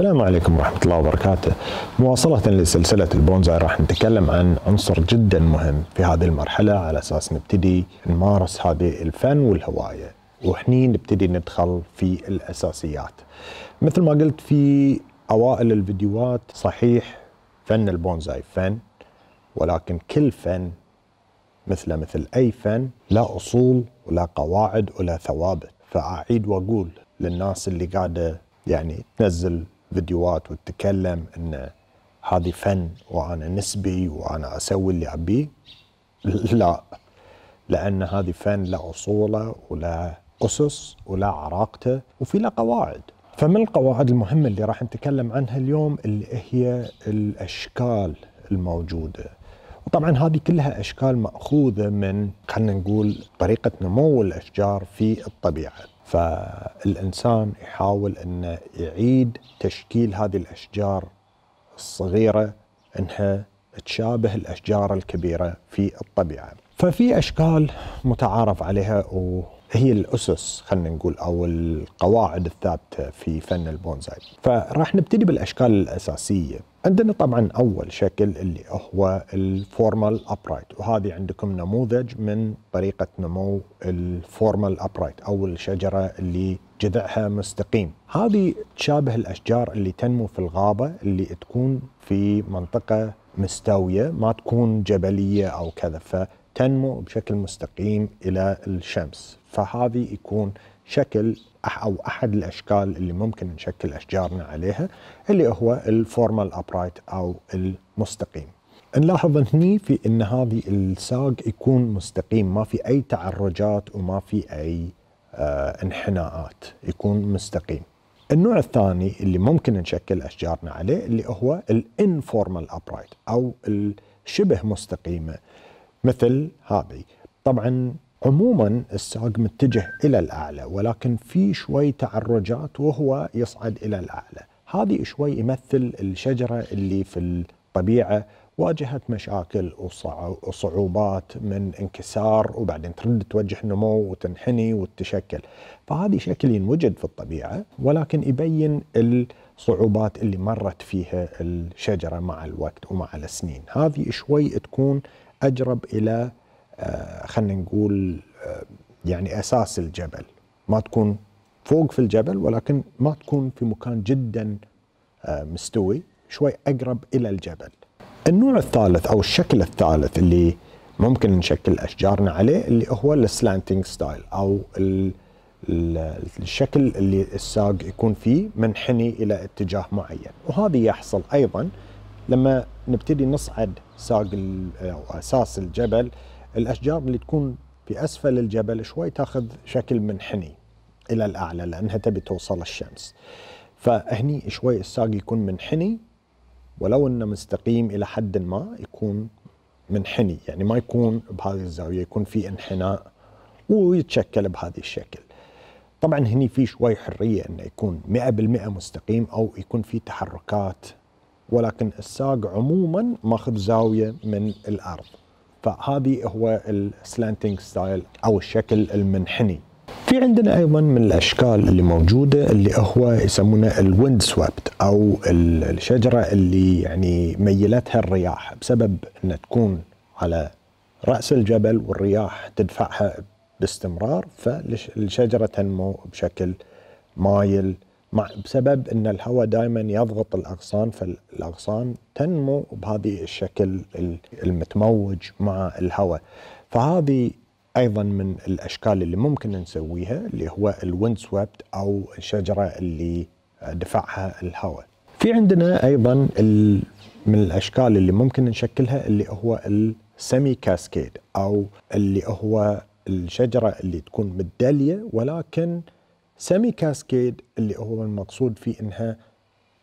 السلام عليكم ورحمة الله وبركاته. مواصلة لسلسلة البونزاي راح نتكلم عن عنصر جدا مهم في هذه المرحلة على أساس نبتدي نمارس هذه الفن والهواية وحني نبتدي ندخل في الأساسيات. مثل ما قلت في أوائل الفيديوهات صحيح فن البونزاي فن ولكن كل فن مثل مثل أي فن لا أصول ولا قواعد ولا ثوابت. فأعيد وأقول للناس اللي قاعدة يعني تنزل فيديوهات وتتكلم إن هذه فن وأنا نسبي وأنا أسوي اللي ابيه لا. لأن هذه فن لا أصولة ولا أسس ولا عراقته وفي له قواعد. فمن القواعد المهمة اللي راح نتكلم عنها اليوم اللي هي الأشكال الموجودة. وطبعا هذه كلها أشكال مأخوذة من خلينا نقول طريقة نمو الأشجار في الطبيعة. فالإنسان يحاول أنه يعيد تشكيل هذه الأشجار الصغيرة أنها تشابه الأشجار الكبيرة في الطبيعة. ففي أشكال متعارف عليها وهي الأسس خلينا نقول أو القواعد الثابتة في فن البونزاي. فراح نبتدي بالأشكال الأساسية. عندنا طبعا أول شكل اللي هو ال formal upright وهذه عندكم نموذج من طريقة نمو ال formal upright أو الشجرة اللي جذعها مستقيم. هذه تشابه الأشجار اللي تنمو في الغابة اللي تكون في منطقة مستوية ما تكون جبلية أو كذا. فتنمو بشكل مستقيم إلى الشمس فهذه يكون شكل أو أحد الأشكال اللي ممكن نشكل أشجارنا عليها اللي هو ال formal upright أو المستقيم. نلاحظ هني في إن هذه الساق يكون مستقيم ما في أي تعرجات وما في أي آه انحناءات يكون مستقيم. النوع الثاني اللي ممكن نشكل أشجارنا عليه اللي هو ال informal upright أو الشبه مستقيمة مثل هذه. طبعا عموما الساق متجه إلى الأعلى ولكن في شوي تعرجات وهو يصعد إلى الأعلى. هذه شوي يمثل الشجرة اللي في الطبيعة واجهت مشاكل وصعوبات من انكسار وبعدين ترد توجه نمو وتنحني وتشكل. فهذه شكل ينوجد في الطبيعة ولكن يبين الصعوبات اللي مرت فيها الشجرة مع الوقت ومع السنين. هذه شوي تكون أجرب إلى آه، خلينا نقول آه، يعني أساس الجبل ما تكون فوق في الجبل ولكن ما تكون في مكان جدا آه، مستوي شوي أقرب إلى الجبل. النوع الثالث أو الشكل الثالث اللي ممكن نشكل أشجارنا عليه اللي هو ال slanting style أو الشكل اللي الساق يكون فيه منحني إلى اتجاه معين وهذا يحصل أيضا لما نبتدي نصعد ساق أو أساس الجبل الأشجار اللي تكون في أسفل الجبل شوي تاخذ شكل منحني إلى الأعلى لأنها تبي توصل الشمس. فهني شوي الساق يكون منحني ولو إنه مستقيم إلى حد ما يكون منحني يعني ما يكون بهذه الزاوية يكون في انحناء ويتشكل بهذا الشكل. طبعا هني في شوي حرية إنه يكون 100% مستقيم أو يكون في تحركات ولكن الساق عموما ماخذ زاوية من الأرض. فهذه هو ال slanting style أو الشكل المنحني. في عندنا أيضا من الأشكال اللي موجودة اللي هو يسمونه ال windswept أو الشجرة اللي يعني ميلتها الرياح بسبب إنها تكون على رأس الجبل والرياح تدفعها باستمرار فالشجره تنمو بشكل مايل مع بسبب إن الهواء دائما يضغط الأغصان فالأغصان تنمو بهذه الشكل المتموج مع الهواء. فهذه أيضا من الأشكال اللي ممكن نسويها اللي هو ال windswept أو الشجرة اللي دفعها الهواء. في عندنا أيضا من الأشكال اللي ممكن نشكلها اللي هو ال semi-cascade أو اللي هو الشجرة اللي تكون مدليه ولكن سيمي كاسكيد اللي هو المقصود فيه إنها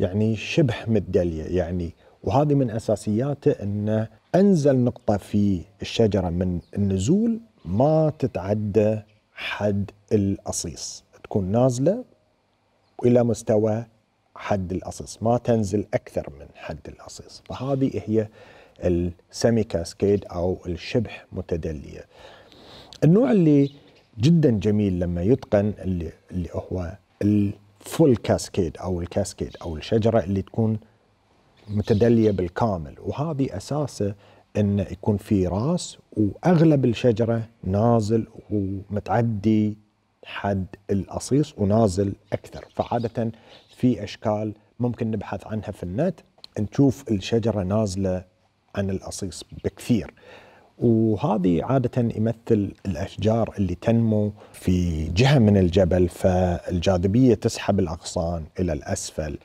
يعني شبه مدليه يعني وهذه من أساسياته انه أنزل نقطة في الشجرة من النزول ما تتعدى حد الأصيص تكون نازلة إلى مستوى حد الأصيص ما تنزل أكثر من حد الأصيص فهذه هي السيمي كاسكيد أو الشبه متدلية. النوع اللي جدا جميل لما يتقن اللي, اللي هو فول كاسكيد أو الكاسكيد أو الشجرة اللي تكون متدلية بالكامل. وهذه أساسه إن يكون في راس وأغلب الشجرة نازل ومتعدي حد القصيص ونازل أكثر. فعادة في أشكال ممكن نبحث عنها في النت نشوف الشجرة نازلة عن القصيص بكثير. وهذه عادة يمثل الأشجار اللي تنمو في جهة من الجبل فالجاذبية تسحب الأغصان إلى الأسفل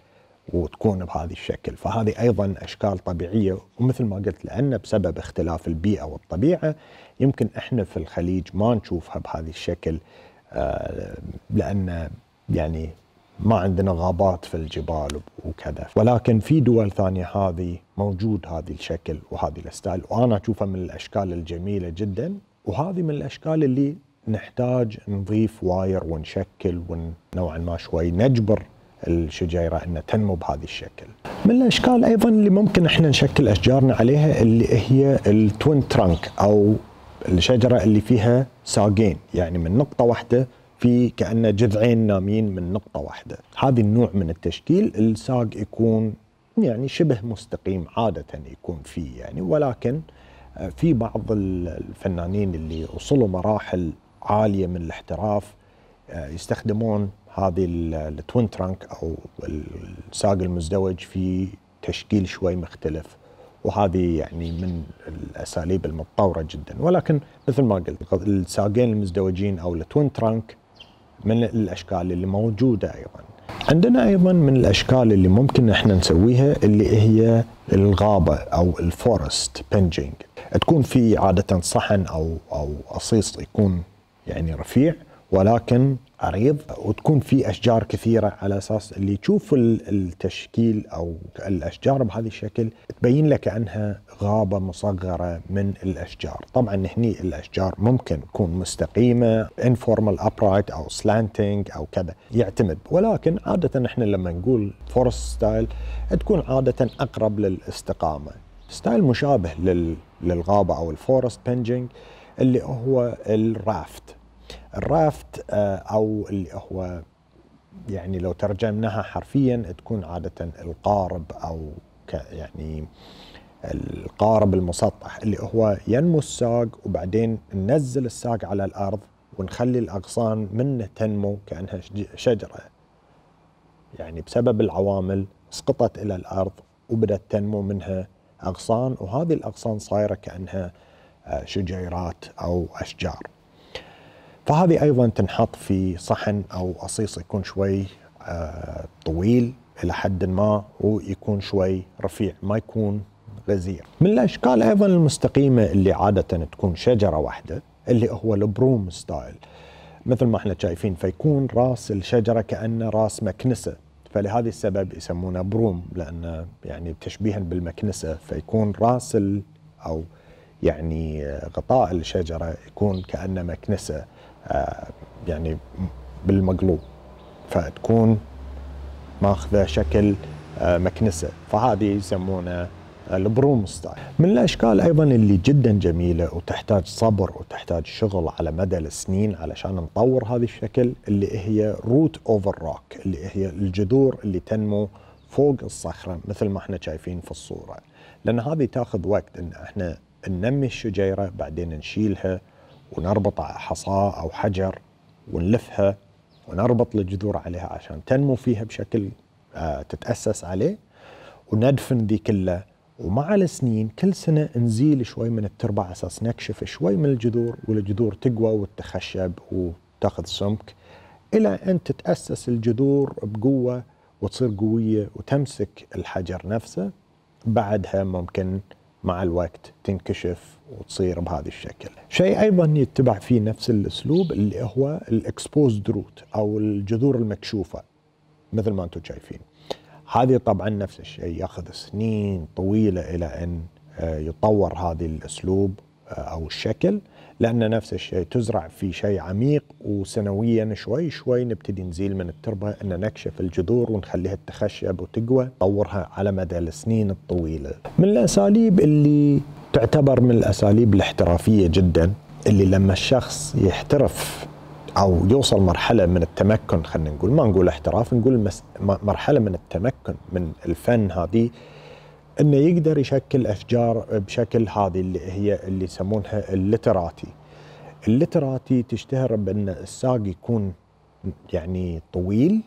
وتكون بهذا الشكل. فهذه أيضا أشكال طبيعية ومثل ما قلت لأن بسبب اختلاف البيئة والطبيعة يمكن إحنا في الخليج ما نشوفها بهذا الشكل آه، لأن يعني ما عندنا غابات في الجبال وكذا. ولكن في دول ثانية هذه موجود هذا الشكل وهذه ال style. وأنا أشوفها من الأشكال الجميلة جدا. وهذه من الأشكال اللي نحتاج نضيف wire ونشكل ونوعا ما شوي نجبر الشجيرة أن تنمو بهذا الشكل. من الأشكال أيضا اللي ممكن إحنا نشكل أشجارنا عليها اللي هي ال twin trunk أو الشجرة اللي فيها ساقين. يعني من نقطة واحدة في كأنه جذعين نامين من نقطة واحدة. هذه النوع من التشكيل الساق يكون يعني شبه مستقيم عادة يكون فيه يعني. ولكن آه، في بعض الفنانين اللي وصلوا مراحل عالية من الاحتراف آه، يستخدمون هذه ال twin trunk أو الساق المزدوج في تشكيل شوي مختلف. وهذه يعني من الأساليب المتطورة جدا. ولكن مثل ما قلت الساقين المزدوجين أو ال twin trunk من الأشكال اللي موجودة أيضا. عندنا أيضا من الأشكال اللي ممكن إحنا نسويها اللي هي الغابة أو ال forest penjing تكون في عادة صحن أو أو قصيص يكون يعني رفيع ولكن عريض وتكون في أشجار كثيرة على أساس اللي تشوف التشكيل أو الأشجار بهذا الشكل تبين لك كانها غابة مصغرة من الأشجار، طبعا هني الأشجار ممكن تكون مستقيمة informal upright أو slanting أو كذا يعتمد. ولكن عادة إحنا لما نقول forest style تكون عادة أقرب للاستقامة. style مشابه للغابة أو ال forest penjing اللي هو ال raft. ال raft آه، أو اللي هو يعني لو ترجمناها حرفيا تكون عادة القارب أو يعني القارب المسطح اللي هو ينمو الساق وبعدين ننزل الساق على الأرض ونخلي الأغصان منه تنمو كأنها شجرة. يعني بسبب العوامل سقطت إلى الأرض وبدأت تنمو منها أغصان وهذه الأغصان صايرة كأنها آه، شجيرات أو أشجار. فهذه أيضا تنحط في صحن أو قصيص يكون شوي آه، طويل إلى حد ما ويكون شوي رفيع ما يكون غزير. من الأشكال أيضا المستقيمة اللي عادة تكون شجرة واحدة اللي هو ال broom style. مثل ما إحنا شايفين فيكون راس الشجرة كأنه راس مكنسة. فلهذا السبب يسمونه broom لأن يعني تشبيها بالمكنسة فيكون راس أو يعني غطاء الشجرة يكون كأنه مكنسة. آه، يعني بالمقلوب. فتكون ماخذة شكل آه، مكنسة. فهذه يسمونه ال broom style من الأشكال أيضا اللي جدا جميلة وتحتاج صبر وتحتاج شغل على مدى السنين علشان نطور هذا الشكل اللي هي root over rock اللي هي الجذور اللي تنمو فوق الصخرة مثل ما إحنا شايفين في الصورة. لأن هذه تاخذ وقت إن إحنا ننمي الشجيرة بعدين نشيلها ونربط حصاة أو حجر ونلفها ونربط الجذور عليها عشان تنمو فيها بشكل آه، تتأسس عليه وندفن ذي كلها. ومع السنين كل سنة نزيل شوي من التربة على أساس نكشف شوي من الجذور والجذور تقوى وتتخشب وتاخذ سمك إلى أن تتأسس الجذور بقوة وتصير قوية وتمسك الحجر نفسه. بعدها ممكن مع الوقت تنكشف وتصير بهذا الشكل. شيء أيضا يتبع فيه نفس الأسلوب اللي هو ال exposed root أو الجذور المكشوفة مثل ما أنتم شايفين. هذه طبعا نفس الشيء يأخذ سنين طويلة إلى أن آه، يطور هذا الأسلوب آه، أو الشكل. لأن نفس الشيء تزرع في شيء عميق وسنويا شوي شوي نبتدي نزيل من التربة إن نكشف الجذور ونخليها تخشب وتقوى نطورها على مدى السنين الطويلة. من الأساليب اللي تعتبر من الأساليب الاحترافية جدا اللي لما الشخص يحترف أو يوصل مرحلة من التمكن خلينا نقول ما نقول احتراف نقول مرحلة من التمكن من الفن هذه إنه يقدر يشكل أشجار بشكل هذه اللي هي اللي يسمونها الليتراتي. الليتراتي تشتهر بأن الساق يكون يعني طويل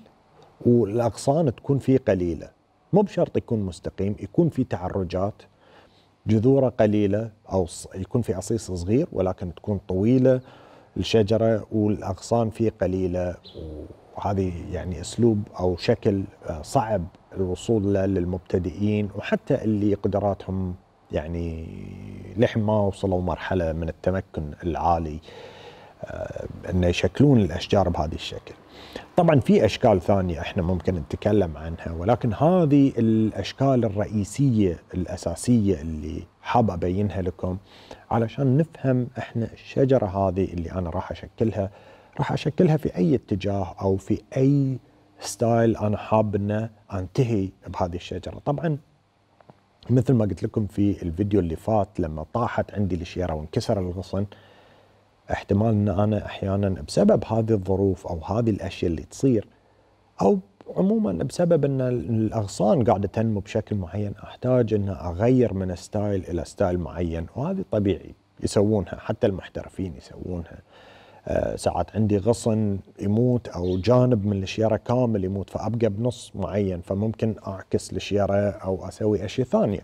والأغصان تكون فيه قليلة. مو بشرط يكون مستقيم يكون في تعرجات. جذوره قليلة أو يكون في أصيص صغير ولكن تكون طويلة. الشجرة والأغصان فيه قليلة. وهذه يعني أسلوب أو شكل آه، صعب الوصول له للمبتدئين وحتى اللي قدراتهم يعني لحم ما وصلوا مرحلة من التمكن العالي آه، إنه يشكلون الأشجار بهذا الشكل. طبعا في أشكال ثانية إحنا ممكن نتكلم عنها ولكن هذه الأشكال الرئيسية الأساسية اللي حاب أبينها لكم علشان نفهم إحنا الشجرة هذه اللي أنا راح أشكلها راح أشكلها في أي اتجاه أو في أي style أنا حاب إنه أنتهي بهذه الشجرة. طبعا مثل ما قلت لكم في الفيديو اللي فات لما طاحت عندي الشجرة وانكسر الغصن احتمال إن أنا أحيانا بسبب هذه الظروف أو هذه الأشياء اللي تصير أو عموما بسبب إن الأغصان قاعدة تنمو بشكل معين أحتاج ان أغير من style إلى style معين وهذه طبيعي يسوونها حتى المحترفين يسوونها. ساعات عندي غصن يموت أو جانب من الشيره كامل يموت فأبقى بنص معين فممكن أعكس الشيره أو أسوي أشياء ثانية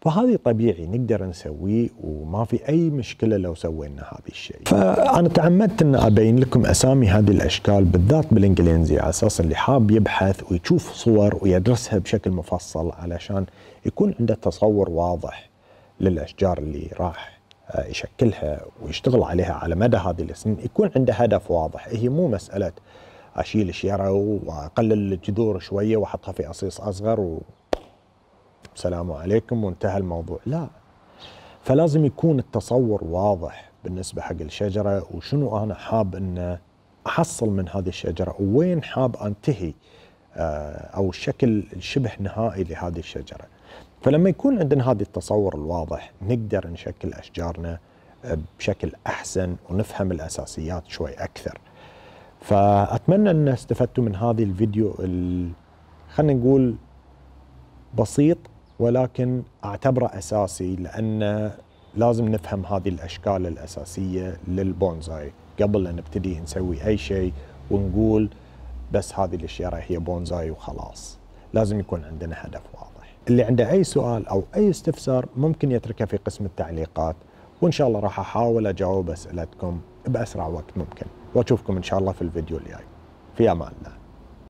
فهذه طبيعي نقدر نسويه وما في أي مشكلة لو سوينا هذا الشيء. فأنا تعمدت إن أبين لكم أسامي هذه الأشكال بالذات بالإنجليزي على أساس اللي حاب يبحث ويشوف صور ويدرسها بشكل مفصل علشان يكون عنده تصور واضح للأشجار اللي راح آه، يشكلها ويشتغل عليها على مدى هذه السنين يكون عنده هدف واضح. هي مو مسألة أشيل الشيرة وأقلل الجذور شوية وأحطها في أصيص أصغر السلام عليكم وانتهى الموضوع. لا. فلازم يكون التصور واضح بالنسبة حق الشجرة وشنو أنا حاب أن أحصل من هذه الشجرة ووين حاب أنتهي آه، أو الشكل الشبه نهائي لهذه الشجرة. فلما يكون عندنا هذا التصور الواضح نقدر نشكل أشجارنا بشكل أحسن ونفهم الأساسيات شوي أكثر. فأتمنى أن استفدتوا من هذه الفيديو خلينا نقول بسيط ولكن أعتبره أساسي لأن لازم نفهم هذه الأشكال الأساسية للبونزاي. قبل لا نبتدي نسوي أي شيء ونقول بس هذه الأشياء هي بونزاي وخلاص. لازم يكون عندنا هدف واضح. اللي عنده أي سؤال أو أي استفسار ممكن يتركه في قسم التعليقات وإن شاء الله راح أحاول أجاوب أسئلتكم بأسرع وقت ممكن. وأشوفكم إن شاء الله في الفيديو الجاي. في أمان الله.